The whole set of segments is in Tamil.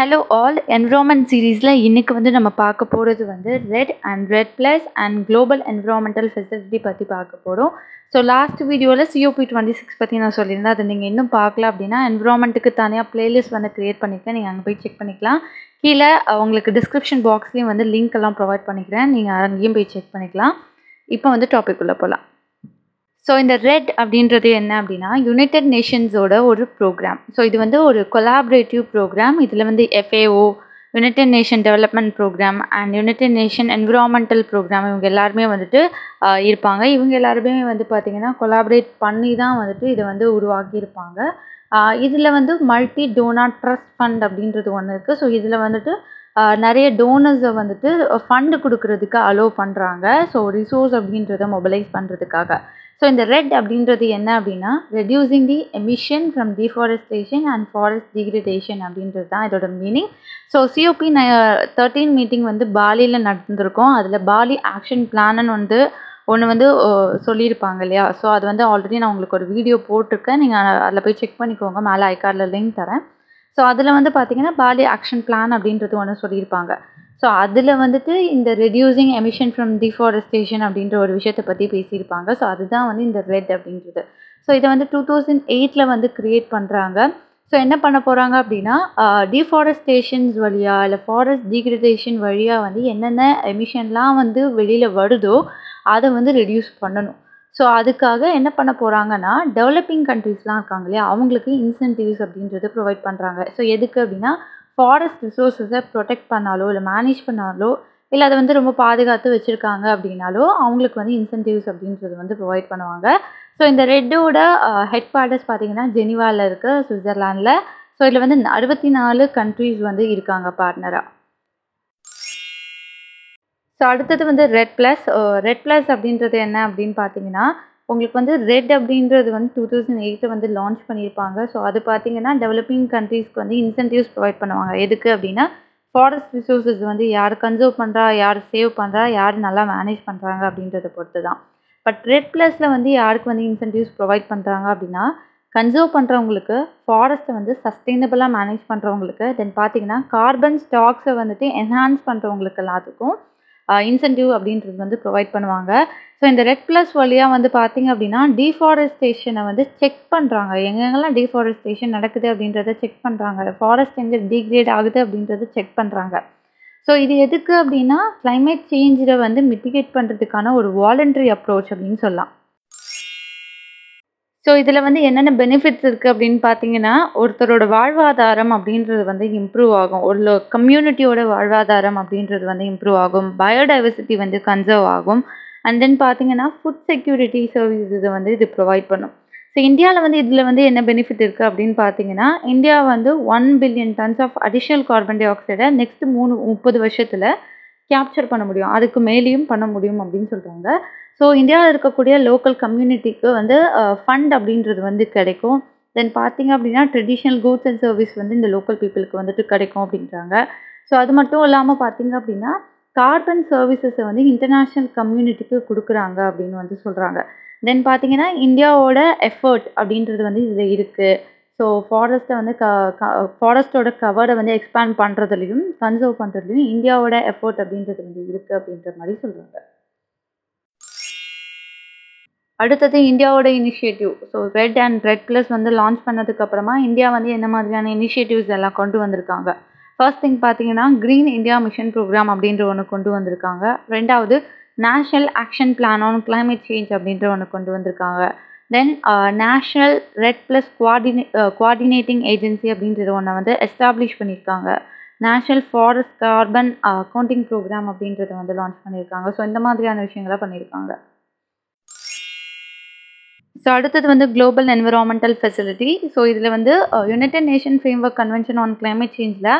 ஹலோ ஆல் என்விரான்மெண்ட் சீரீஸில் இன்றைக்கி வந்து நம்ம பார்க்க போகிறது வந்து REDD and REDD plus and global environmental facility பற்றி பார்க்க போகிறோம் ஸோ லாஸ்ட் வீடியோவில் சிஓபி டுவெண்ட்டி சிக்ஸ் பற்றி நான் சொல்லியிருந்தேன். அதை நீங்கள் இன்னும் பார்க்கல அப்படின்னா என்விரான்மெண்ட்டுக்கு தனியாக ப்ளேலிஸ்ட் வந்து க்ரியேட் பண்ணியிருக்கேன் நீங்கள் அங்கே போய் செக் பண்ணிக்கலாம். கீழே உங்களுக்கு டிஸ்கிரிப்ஷன் பாக்ஸ்லேயும் வந்து லிங்க் எல்லாம் ப்ரொவைட் பண்ணிக்கிறேன். நீங்கள் அங்கேயும் போய் செக் பண்ணிக்கலாம். இப்போ வந்து டாபிக் உள்ளே போகலாம் ஸோ இந்த ரெட் அப்படின்றது என்ன அப்படின்னா யுனைடெட் நேஷன்ஸோட ஒரு ப்ரோக்ராம் ஸோ இது வந்து ஒரு கொலாபரேட்டிவ் ப்ரோக்ராம் இதில் வந்து FAO United Nation development program and United Nation environmental program இவங்க எல்லாருமே வந்துட்டு இருப்பாங்க. இவங்க எல்லாருமே வந்து பார்த்திங்கன்னா கொலாபரேட் பண்ணி தான் வந்துட்டு இதை வந்து உருவாக்கியிருப்பாங்க. இதில் வந்து மல்டி டோனார் ட்ரஸ்ட் ஃபண்ட் அப்படின்றது ஒன்று இருக்குது ஸோ இதில் வந்துட்டு நிறைய டோனர்ஸை வந்துட்டு ஃபண்டு கொடுக்கறதுக்கு அலோவ் பண்ணுறாங்க ஸோ ரிசோர்ஸ் அப்படின்றத மொபைலைஸ் பண்ணுறதுக்காக ஸோ இந்த ரெட் அப்படின்றது என்ன அப்படின்னா reducing the emission from deforestation and forest degradation அப்படின்றது தான் இதோட மீனிங் ஸோ சிஓபி ந தேர்ட்டீன் மீட்டிங் வந்து பாலியில் நடந்திருக்கோம். அதில் பாலி ஆக்ஷன் பிளான்னு வந்து ஒன்று வந்து சொல்லியிருப்பாங்க இல்லையா? ஸோ அது வந்து ஆல்ரெடி நான் உங்களுக்கு ஒரு வீடியோ போட்டிருக்கேன். நீங்கள் அதில் போய் செக் பண்ணிக்கோங்க. மேலே ஐகார்டில் லிங்க் தரேன். ஸோ அதில் வந்து பார்த்தீங்கன்னா பாலி ஆக்ஷன் பிளான் அப்படின்றது ஒன்று சொல்லியிருப்பாங்க. ஸோ அதில் வந்துட்டு இந்த ரெடியூசிங் எமிஷன் ஃப்ரம் டிஃபாரஸ்டேஷன் அப்படின்ற ஒரு விஷயத்தை பற்றி பேசியிருப்பாங்க. ஸோ அதுதான் வந்து இந்த ரெட் அப்படின்றது. ஸோ இதை வந்து டூ தௌசண்ட் எயிட்டில் வந்து க்ரியேட் பண்ணுறாங்க ஸோ என்ன பண்ண போகிறாங்க அப்படின்னா டிஃபாரஸ்டேஷன்ஸ் வழியாக இல்லை ஃபாரஸ்ட் டீக்ரடேஷன் வழியாக வந்து என்னென்ன எமிஷன்லாம் வந்து வெளியில் வருதோ அதை வந்து ரெடியூஸ் பண்ணணும். ஸோ அதுக்காக என்ன பண்ண போகிறாங்கன்னா டெவலப்பிங் கண்ட்ரீஸ்லாம் இருக்காங்க இல்லையா அவங்களுக்கு இன்சென்டிவ்ஸ் அப்படின்றது ப்ரொவைட் பண்ணுறாங்க ஸோ எதுக்கு அப்படின்னா ஃபாரஸ்ட் ரிசோர்ஸஸை ப்ரொடெக்ட் பண்ணாலோ இல்லை மேனேஜ் பண்ணாலோ இல்லை அதை வந்து ரொம்ப பாதுகாத்து வச்சுருக்காங்க அப்படின்னாலோ அவங்களுக்கு வந்து இன்சென்டிவ்ஸ் அப்படின்றது வந்து ப்ரொவைட் பண்ணுவாங்க. ஸோ இந்த ரெட்டோட ஹெட் குவார்ட்டர்ஸ் பார்த்தீங்கன்னா ஜெனிவாவில் இருக்குது சுவிட்சர்லாண்டில் ஸோ இதில் வந்து அறுபத்தி நாலு கண்ட்ரீஸ் வந்து இருக்காங்க பார்ட்னராக ஸோ அடுத்தது வந்து ரெட் ப்ளஸ் ரெட் ப்ளஸ் அப்படின்றது என்ன அப்படின்னு பார்த்தீங்கன்னா உங்களுக்கு வந்து ரெட் அப்படின்றது வந்து டூ தௌசண்ட் எயிட்டில் வந்து லான்ச் பண்ணியிருப்பாங்க. ஸோ அது பார்த்தீங்கன்னா டெவலப்பிங் கண்ட்ரீஸ்க்கு வந்து இன்சென்டிவ்ஸ் ப்ரொவைட் பண்ணுவாங்க. எதுக்கு அப்படின்னா ஃபாரஸ்ட் ரிசோர்ஸஸ் வந்து யார் கன்சர்வ் பண்ணுறா யார் சேவ் பண்ணுறா யார் நல்லா மேனேஜ் பண்ணுறாங்க அப்படின்றத பொறுத்து தான் பட் ரெட் ப்ளஸில் வந்து யாருக்கு வந்து இன்சென்டிவ்ஸ் ப்ரொவைட் பண்ணுறாங்க அப்படின்னா கன்சர்வ் பண்ணுறவங்களுக்கு ஃபாரஸ்ட்டை வந்து சஸ்டெயினபிளாக மேனேஜ் பண்ணுறவங்களுக்கு தென் பார்த்தீங்கன்னா கார்பன் ஸ்டாக்ஸை வந்துட்டு என்ஹான்ஸ் பண்ணுறவங்களுக்கு எல்லாத்துக்கும் இன்சென்டிவ் அப்படின்றது வந்து ப்ரொவைட் பண்ணுவாங்க. ஸோ இந்த ரெட் ப்ளஸ் வழியாக வந்து பார்த்திங்க அப்படின்னா டீஃபாரஸ்டேஷனை வந்து செக் பண்ணுறாங்க எங்கெங்கெல்லாம் டீஃபாரஸ்டேஷன் நடக்குது அப்படின்றத செக் பண்ணுறாங்க ஃபாரஸ்ட் எங்கே டீக்ரேட் ஆகுது அப்படின்றத செக் பண்ணுறாங்க ஸோ இது எதுக்கு அப்படின்னா கிளைமேட் சேஞ்சில் வந்து மிட்டிகேட் பண்ணுறதுக்கான ஒரு வாலண்டரி அப்ரோச் அப்படின்னு சொல்லலாம். ஸோ இதில் வந்து என்னென்ன பெனிஃபிட்ஸ் இருக்குது அப்படின்னு பார்த்தீங்கன்னா ஒருத்தரோட வாழ்வாதாரம் அப்படின்றது வந்து இம்ப்ரூவ் ஆகும். ஒரு கம்யூனிட்டியோட வாழ்வாதாரம் அப்படின்றது வந்து இம்ப்ரூவ் ஆகும். பயோடைவர்சிட்டி வந்து கன்சர்வ் ஆகும். அண்ட் தென் பார்த்தீங்கன்னா ஃபுட் செக்யூரிட்டி சர்வீஸ் இதை வந்து இது ப்ரொவைட் பண்ணும். ஸோ இந்தியாவில் வந்து இதில் வந்து என்ன பெனிஃபிட் இருக்குது அப்படின்னு பார்த்தீங்கன்னா இந்தியா வந்து one billion tons of additional carbon tie ஆக்சைடை நெக்ஸ்ட் மூணு முப்பது வருஷத்தில் கேப்சர் பண்ண முடியும். அதுக்கு மேலேயும் பண்ண முடியும் அப்படின்னு சொல்கிறாங்க ஸோ இந்தியாவில் இருக்கக்கூடிய லோக்கல் கம்யூனிட்டிக்கு வந்து ஃபண்ட் அப்படின்றது வந்து கிடைக்கும். தென் பார்த்தீங்க அப்படின்னா ட்ரெடிஷ்னல் கூட்ஸ் அண்ட் சர்வீஸ் வந்து இந்த லோக்கல் பீப்புளுக்கு வந்துட்டு கிடைக்கும் அப்படின்றாங்க. ஸோ அது மட்டும் இல்லாமல் பார்த்தீங்க அப்படின்னா கார்பன் சர்வீசஸை வந்து இன்டர்நேஷ்னல் கம்யூனிட்டிக்கு கொடுக்குறாங்க அப்படின்னு வந்து சொல்கிறாங்க தென் பார்த்தீங்கன்னா இந்தியாவோட எஃபர்ட் அப்படின்றது வந்து இதில் இருக்குது ஸோ ஃபாரஸ்ட்டை வந்து க ஃபாரஸ்ட்டோட கவரை வந்து எக்ஸ்பேண்ட் பண்ணுறதுலையும் கன்சர்வ் பண்ணுறதுலையும் இந்தியாவோட எஃபர்ட் அப்படின்றது வந்து இருக்குது அப்படின்ற மாதிரி சொல்கிறாங்க அடுத்தது இந்தியாவோட initiative so REDD and REDD plus வந்து லான்ச் பண்ணதுக்கப்புறமா இந்தியா வந்து என்ன மாதிரியான இனிஷியேட்டிவ்ஸ் எல்லாம் கொண்டு வந்திருக்காங்க? ஃபர்ஸ்ட் திங் பார்த்தீங்கன்னா க்ரீன் இந்தியா மிஷன் ப்ரோக்ராம் அப்படின்ற ஒன்று கொண்டு வந்திருக்காங்க. ரெண்டாவது national action plan on climate change அப்படின்ற ஒன்று கொண்டு வந்திருக்காங்க. Then national REDD plus குவாடினே coordinating agency அப்படின்றது ஒன்றை வந்து எஸ்டாப்ளிஷ் பண்ணியிருக்காங்க. National forest carbon accounting program அப்படின்றத வந்து லான்ச் பண்ணியிருக்காங்க. ஸோ இந்த மாதிரியான விஷயங்களை பண்ணியிருக்காங்க. ஸோ அடுத்தது வந்து குளோபல் என்விரான்மெண்டல் ஃபெசிலிட்டி ஸோ இதில் வந்து United Nation framework convention on climate சேஞ்சில்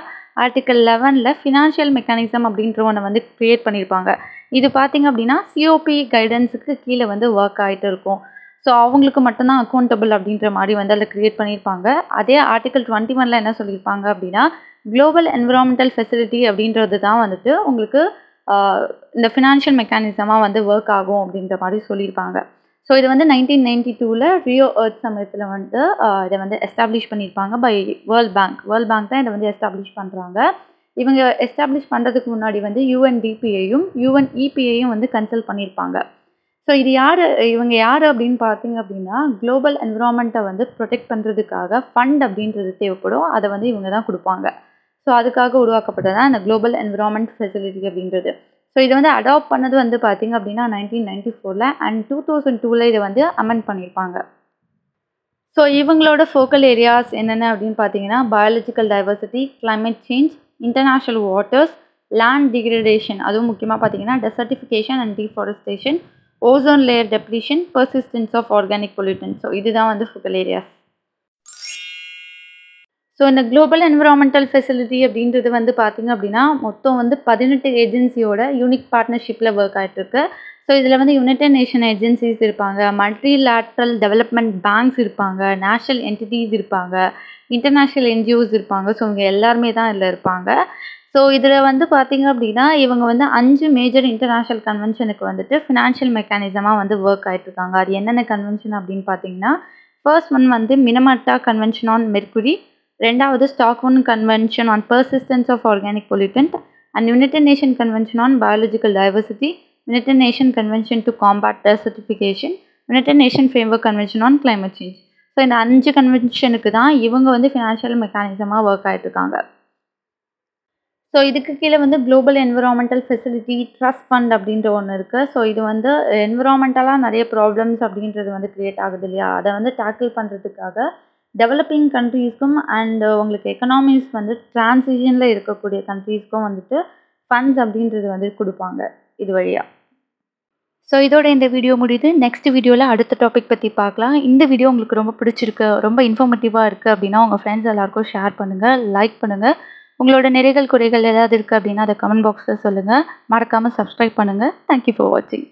article லெவனில் ஃபினான்ஷியல் மெக்கானிசம் அப்படின்ற ஒன்று வந்து க்ரியேட் பண்ணியிருப்பாங்க இது பார்த்திங்க அப்படின்னா சிஓபி கைடன்ஸுக்கு கீழே வந்து ஒர்க் ஆகிட்டு இருக்கும். ஸோ அவங்களுக்கு மட்டும்தான் அக்கௌண்டபிள் அப்படின்ற மாதிரி வந்து அதில் க்ரியேட் பண்ணியிருப்பாங்க அதே ஆர்டிக்கல் டுவெண்ட்டி ஒனில் என்ன சொல்லியிருப்பாங்க அப்படின்னா குளோபல் என்விரான்மெண்டல் ஃபெசிலிட்டி அப்படின்றது தான் வந்துட்டு உங்களுக்கு uh, இந்த ஃபினான்ஷியல் மெக்கானிசமாக வந்து ஒர்க் ஆகும் அப்படின்ற மாதிரி சொல்லியிருப்பாங்க ஸோ இது வந்து நைன்டீன் நைன்டி டூவில் ரியோ ஏர்த் சமயத்தில் வந்து இதை வந்து எஸ்டாப்ளிஷ் பண்ணியிருப்பாங்க by world bank world bank தான் இதை வந்து எஸ்டாப்ளிஷ் பண்ணுறாங்க இவங்க எஸ்டாப்ளிஷ் பண்ணுறதுக்கு முன்னாடி வந்து யூஎன்டிபிஐயும் யூஎன்இபிஐயும் வந்து கன்சல்ட் பண்ணியிருப்பாங்க. ஸோ இது யார் இவங்க யார் அப்படின்னு பார்த்தீங்க அப்படின்னா குளோபல் என்விரான்மெண்ட்டை வந்து ப்ரொடெக்ட் பண்ணுறதுக்காக ஃபண்ட் அப்படின்றது தேவைப்படும். அதை வந்து இவங்க தான் கொடுப்பாங்க. ஸோ அதுக்காக உருவாக்கப்பட்டதான் அந்த குளோபல் என்விரான்மெண்ட் ஃபெசிலிட்டி அப்படின்றது. ஸோ இதை வந்து அடாப்ட் பண்ணது வந்து பார்த்தீங்க அப்படின்னா நைன்டீன் நைன்டி ஃபோரில் அண்ட் டூ தௌசண்ட் டூவில் இதை வந்து அமெண்ட் பண்ணியிருப்பாங்க ஸோ இவங்களோட ஃபோக்கல் ஏரியாஸ் என்னென்ன அப்படின்னு பார்த்தீங்கன்னா biological diversity climate change international waters land degradation அதுவும் முக்கியமாக பார்த்தீங்கன்னா desertification and deforestation ozone layer depression persistence of organic pollutant so இதுதான் வந்து ஃபோக்கல் ஏரியாஸ் ஸோ இந்த குளோபல் என்விரான்மெண்டல் ஃபெசிலிட்டி அப்படின்றது வந்து பார்த்திங்க அப்படின்னா மொத்தம் வந்து பதினெட்டு ஏஜென்சியோட யூனிக் பார்ட்னர்ஷிப்பில் ஒர்க் ஆகிட்டுருக்கு ஸோ இதில் வந்து யுனைடெட் நேஷன் ஏஜென்சிஸ் இருப்பாங்க மல்டிலேட்ரல் டெவலப்மெண்ட் பேங்க்ஸ் இருப்பாங்க நேஷ்னல் என்டிட்டிஸ் இருப்பாங்க இன்டர்நேஷ்னல் என்ஜிஓஸ் இருப்பாங்க. ஸோ இவங்க எல்லாருமே தான் இதில் இருப்பாங்க. ஸோ இதில் வந்து பார்த்திங்க அப்படின்னா இவங்க வந்து அஞ்சு மேஜர் இன்டர்நேஷ்னல் கன்வென்ஷனுக்கு வந்துட்டு ஃபினான்ஷியல் மெக்கானிசமாக வந்து ஒர்க் ஆகிட்ருக்காங்க அது என்னென்ன கன்வென்ஷன் அப்படின்னு பார்த்தீங்கன்னா ஃபர்ஸ்ட் ஒன் வந்து மினமட்டா கன்வென்ஷன் ஆன் மெர்குரி ரெண்டாவது Stockholm convention on persistence of organic pollutant and United Nation convention on biological diversity United Nation convention to combat desertification United Nation framework convention on climate change so இந்த அஞ்சு கன்வென்ஷனுக்கு தான் இவங்க வந்து ஃபினான்ஷியல் மெக்கானிசமாக ஒர்க் ஆகிட்ருக்காங்க ஸோ இதுக்கு கீழே வந்து global environmental facility trust fund அப்படின்ற ஒன்று இருக்குது ஸோ இது வந்து என்விரான்மெண்டலாக நிறைய ப்ராப்ளம்ஸ் அப்படின்றது வந்து க்ரியேட் ஆகுது இல்லையா? அதை வந்து டேக்கிள் பண்ணுறதுக்காக டெவலப்பிங் கண்ட்ரீஸ்க்கும் அண்ட் உங்களுக்கு எக்கனாமிஸ் வந்து டிரான்சிஷனில் இருக்கக்கூடிய கண்ட்ரீஸ்க்கும் வந்துட்டு ஃபண்ட்ஸ் அப்படின்றது வந்து கொடுப்பாங்க இது வழியாக ஸோ இதோட இந்த வீடியோ முடியுது. நெக்ஸ்ட் வீடியோவில் அடுத்த டாபிக் பற்றி பார்க்கலாம். இந்த வீடியோ உங்களுக்கு ரொம்ப பிடிச்சிருக்கு ரொம்ப இன்ஃபர்மேட்டிவாக இருக்குது அப்படின்னா உங்கள் ஃப்ரெண்ட்ஸ் எல்லாருக்கும் ஷேர் பண்ணுங்கள் லைக் பண்ணுங்கள் உங்களோட நிறைகள் குறைகள் ஏதாவது இருக்குது அப்படின்னா அதை கமெண்ட் பாக்ஸில் சொல்லுங்கள் மறக்காமல் சப்ஸ்கிரைப் பண்ணுங்கள் தேங்க்யூ ஃபார் வாட்சிங்